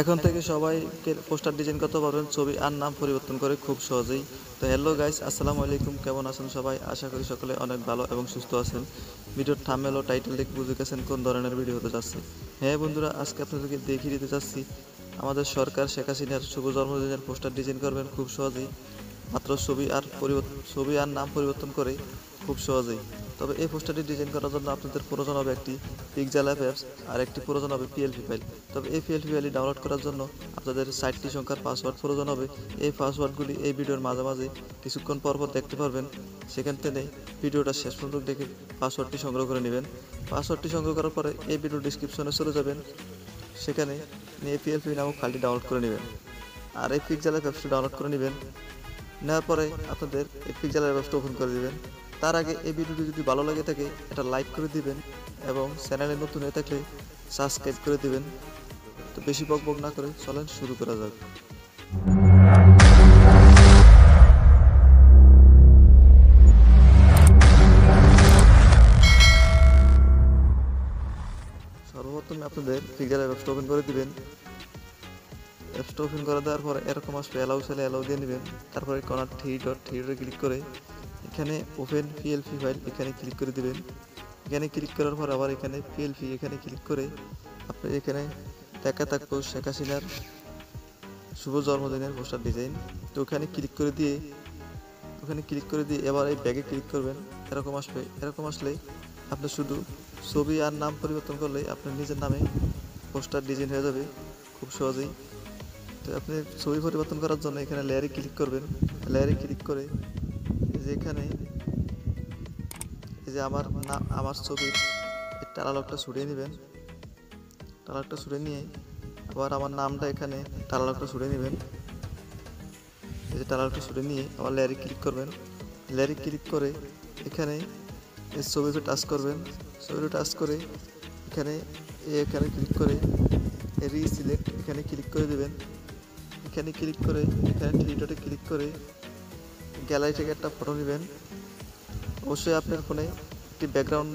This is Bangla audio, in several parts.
এখন থেকে সবাইকে পোস্টার ডিজাইন করতে পারবেন, ছবি আর নাম পরিবর্তন করে খুব সহজেই। তো হ্যালো গাইস আসসালামু আলাইকুম, কেমন আছেন সবাই? আশা করি সকলে অনেক ভালো এবং সুস্থ আছেন। ভিডিওর থামেল ও টাইটেল দেখে বুঝে গেছেন কোন ধরনের ভিডিও হতে যাচ্ছে। হ্যাঁ বন্ধুরা, আজকে আপনাদেরকে দেখিয়ে দিতে চাচ্ছি, আমাদের সরকার শেখ হাসিনার শুভ জন্মদিনের পোস্টার ডিজাইন করবেন খুব সহজেই। মাত্র ছবি আর ছবি আর নাম পরিবর্তন করে খুব সহজেই। তবে এই পোস্টারটি ডিজাইন করার জন্য আপনাদের প্রয়োজন হবে একটি পিকজাল অ্যাপ অ্যাপস আর একটি প্রয়োজন হবে পিএলপি ফাইল তবে এই পিএলপি ফাইলটি ডাউনলোড করার জন্য আপনাদের সাইটটি সংখ্যার পাসওয়ার্ড প্রয়োজন হবে। এই পাসওয়ার্ডগুলি এই ভিডিওর মাঝামাঝি কিছুক্ষণ পর পর দেখতে পারবেন। সেখান থেকে ভিডিওটা শেষ পর্যন্ত দেখে পাসওয়ার্ডটি সংগ্রহ করে নেবেন। পাসওয়ার্ডটি সংগ্রহ করার পরে এই ভিডিও ডিসক্রিপশনে চলে যাবেন। সেখানে নিয়ে পিএলপি নামক ফাইলটি ডাউনলোড করে নেবেন। আর এই পিকজালের অ্যাপসটি ডাউনলোড করে নেবেন। নেওয়ার পরে আপনাদের একটি জেলার অ্যাপসটা ওপেন করে দিবেন। তার আগে এই ভিডিওটি যদি ভালো লাগে থাকে, এটা লাইক করে দিবেন এবং চ্যানেলে নতুন হয়ে থাকলে সাবস্ক্রাইব করে দিবেন। তো বেশি বক বক না করে চলেন শুরু করা যাক। সর্বপ্রথমে আপনাদের পিকজালের অ্যাপসটা ওপেন করে দিবেন। অ্যাপসটা ওপেন করে দেওয়ার পর এরকম আসবে অ্যালাউ চাইলে অ্যালাউ দিয়ে নেবেন। তারপরে কর্নার থ্রি ডট থ্রি ডটে ক্লিক করে এখানে ওপেন পিএলপি ফাইল এখানে ক্লিক করে দিবেন। এখানে ক্লিক করার পর আবার এখানে পিএলপি এখানে ক্লিক করে আপনি এখানে দেখা থাকব শেখ হাসিনার শুভ জন্মদিনের পোস্টার ডিজাইন তো ওখানে ক্লিক করে দিয়ে, ওখানে ক্লিক করে দিয়ে এবার এই ব্যাগে ক্লিক করবেন। এরকম আসবে, এরকম আসলে আপনি শুধু ছবি আর নাম পরিবর্তন করলে আপনার নিজের নামে পোস্টার ডিজাইন হয়ে যাবে খুব সহজেই। আপনি ছবি পরিবর্তন করার জন্য এখানে লেয়ারে ক্লিক করবেন। লেয়ারে ক্লিক করে এই যে এখানে, এই যে আমার না, আমার ছবির টালালকটা ছুড়িয়ে নেবেন। টালালকটা ছুড়ে নিয়ে আবার আমার নামটা এখানে টালালকটা ছুড়ে নেবেন। এই যে টালালকটা ছুড়ে নিয়ে আবার লেয়ারে ক্লিক করবেন। লেয়ারে ক্লিক করে এখানে এই ছবিতে টাচ করবেন। ছবিটা টাচ করে এখানে এখানে ক্লিক করে রিসিলেক্ট এখানে ক্লিক করে দেবেন। এখানে ক্লিক করে, এখানে থ্রি ডটে ক্লিক করে গ্যালারি থেকে একটা ফটো নেবেন। অবশ্যই আপনার ফোনে একটি ব্যাকগ্রাউন্ড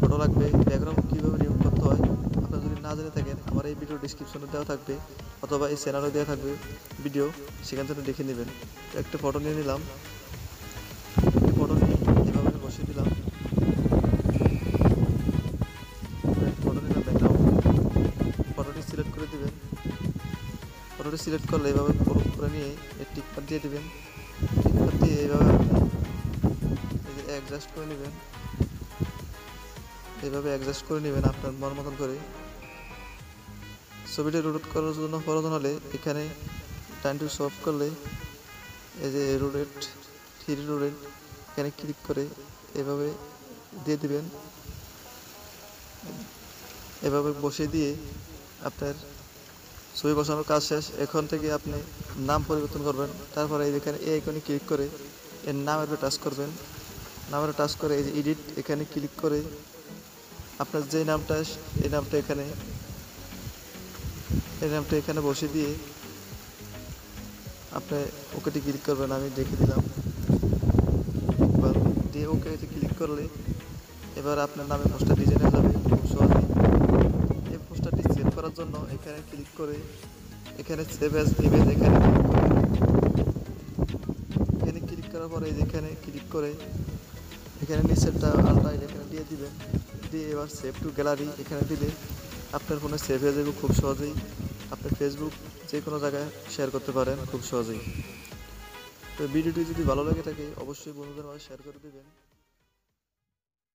ফটো লাগবে। ব্যাকগ্রাউন্ড কীভাবে রিমুভ করতে হয়, আপনারা যদি না জেনে থাকেন, আমার এই ভিডিও ডিসক্রিপশনে দেওয়া থাকবে অথবা এই চ্যানেলে দেওয়া থাকবে ভিডিও সেখান থেকে দেখে নেবেন। একটা ফটো নিয়ে নিলাম। ফটোটি সিলেক্ট করলে এইভাবে পুরো করে নিয়ে এই টিকপার দিয়ে দেবেন। টিকপার দিয়ে এইভাবে আপনি অ্যাডজাস্ট করে নেবেন। এইভাবে অ্যাডজাস্ট করে নেবেন আপনার মন মতন করে। ছবিটা রোটেট করার জন্য প্রয়োজন হলে এখানে টাইম টু সলভ করলে এই যে রোটেট থ্রি রোটেট এখানে ক্লিক করে এভাবে দিয়ে দিবেন। এভাবে বসিয়ে দিয়ে আপনার ছবি বসানোর কাজ শেষ। এখন থেকে আপনি নাম পরিবর্তন করবেন। তারপরে এই এখানে এই আইকনে ক্লিক করে এর নামের উপরে টাচ করবেন। নামের টাচ করে এই যে এডিট এখানে ক্লিক করে আপনার যে নামটা, এই নামটা এখানে, এই নামটা এখানে বসিয়ে দিয়ে আপনি ওকেটি ক্লিক করবেন। আমি দেখে দিলাম। একবার দিয়ে ওকে ক্লিক করলে এবার আপনার নামে পোস্টার ডিজাইন হয়ে যাবে। খুব সহজেই করার জন্য এখানে ক্লিক করে, এখানে সেভ অ্যাজ ইমেজ এখানে এখানে ক্লিক করার পরে এখানে ক্লিক করে, এখানে নিচেরটা আলট্রাইট এখানে দিয়ে দিবেন। দিয়ে এবার সেভ টু গ্যালারি এখানে দিলে আপনার ফোনে সেভ হয়ে যাবে খুব সহজেই। আপনি ফেসবুক যে কোনো জায়গায় শেয়ার করতে পারেন খুব সহজেই। তো ভিডিওটি যদি ভালো লাগে থাকে, অবশ্যই বন্ধুদের মাঝে শেয়ার করে দেবেন।